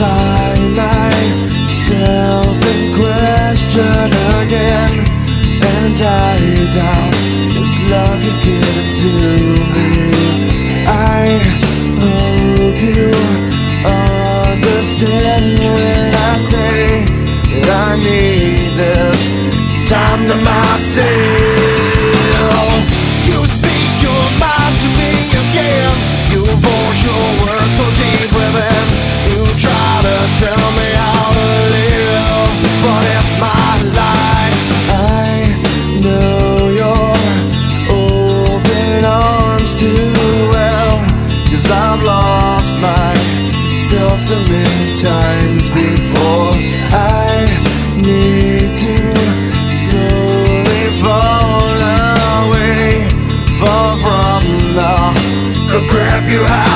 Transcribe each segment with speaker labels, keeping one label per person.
Speaker 1: find myself in question again And I doubt this love you've to me. I hope you understand when I say I need this time to myself. times before. I need to slowly fall away Far from the, the crap you have.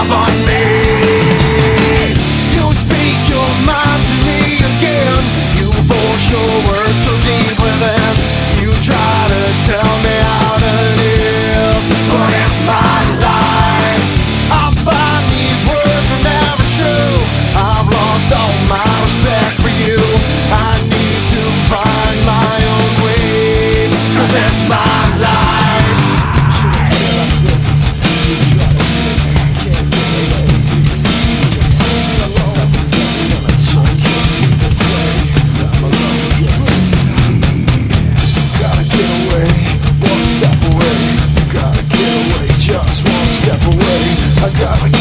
Speaker 1: I got